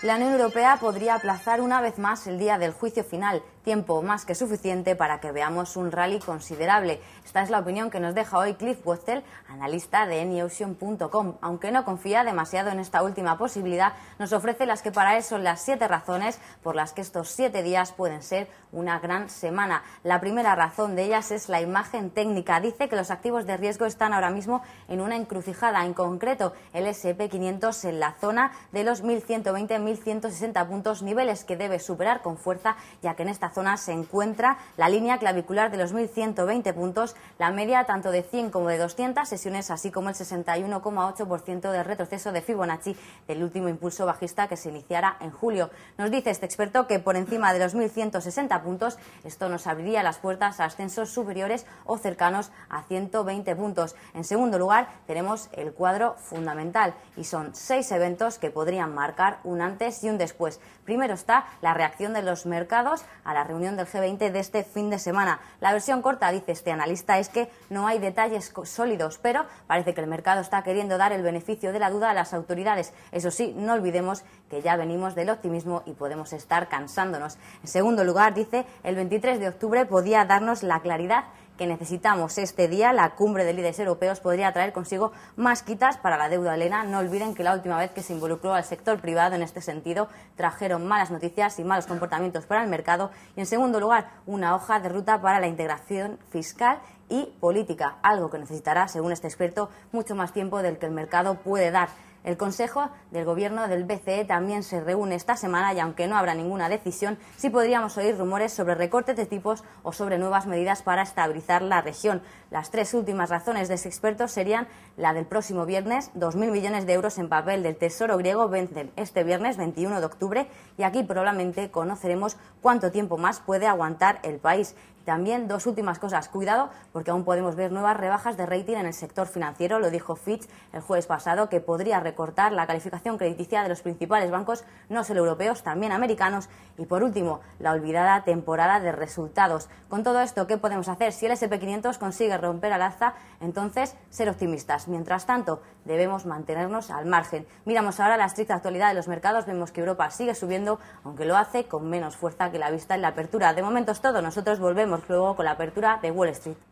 La Unión Europea podría aplazar una vez más el día del juicio final, tiempo más que suficiente para que veamos un rally considerable. Esta es la opinión que nos deja hoy Cliff Wetzel, analista de Anyocean.com. Aunque no confía demasiado en esta última posibilidad, nos ofrece las que para él son las siete razones por las que estos siete días pueden ser una gran semana. La primera razón de ellas es la imagen técnica. Dice que los activos de riesgo están ahora mismo en una encrucijada, en concreto el SP500 en la zona de los 1120 1.160 puntos, niveles que debe superar con fuerza, ya que en esta zona se encuentra la línea clavicular de los 1.120 puntos, la media tanto de 100 como de 200 sesiones, así como el 61,8% de retroceso de Fibonacci del último impulso bajista que se iniciara en julio. Nos dice este experto que por encima de los 1.160 puntos esto nos abriría las puertas a ascensos superiores o cercanos a 120 puntos. En segundo lugar, tenemos el cuadro fundamental y son seis eventos que podrían marcar un antes y un después. Primero está la reacción de los mercados a la reunión del G20 de este fin de semana. La versión corta, dice este analista, es que no hay detalles sólidos, pero parece que el mercado está queriendo dar el beneficio de la duda a las autoridades. Eso sí, no olvidemos que ya venimos del optimismo y podemos estar cansándonos. En segundo lugar, dice, el 23 de octubre podía darnos la claridad que necesitamos este día. La cumbre de líderes europeos podría traer consigo más quitas para la deuda helena. No olviden que la última vez que se involucró al sector privado en este sentido trajeron malas noticias y malos comportamientos para el mercado. Y en segundo lugar, una hoja de ruta para la integración fiscal y política, algo que necesitará, según este experto, mucho más tiempo del que el mercado puede dar. El Consejo del Gobierno del BCE también se reúne esta semana y aunque no habrá ninguna decisión, sí podríamos oír rumores sobre recortes de tipos o sobre nuevas medidas para estabilizar la región. Las tres últimas razones de ese experto serían la del próximo viernes, 2.000 millones de euros en papel del Tesoro griego vencen este viernes 21 de octubre y aquí probablemente conoceremos cuánto tiempo más puede aguantar el país. También dos últimas cosas. Cuidado, porque aún podemos ver nuevas rebajas de rating en el sector financiero. Lo dijo Fitch el jueves pasado, que podría recortar la calificación crediticia de los principales bancos, no solo europeos, también americanos. Y por último, la olvidada temporada de resultados. Con todo esto, ¿qué podemos hacer? Si el SP500 consigue romper al alza, entonces ser optimistas. Mientras tanto, debemos mantenernos al margen. Miramos ahora la estricta actualidad de los mercados. Vemos que Europa sigue subiendo, aunque lo hace con menos fuerza que la vista en la apertura. De momento es todo. Nosotros volvemos luego con la apertura de Wall Street.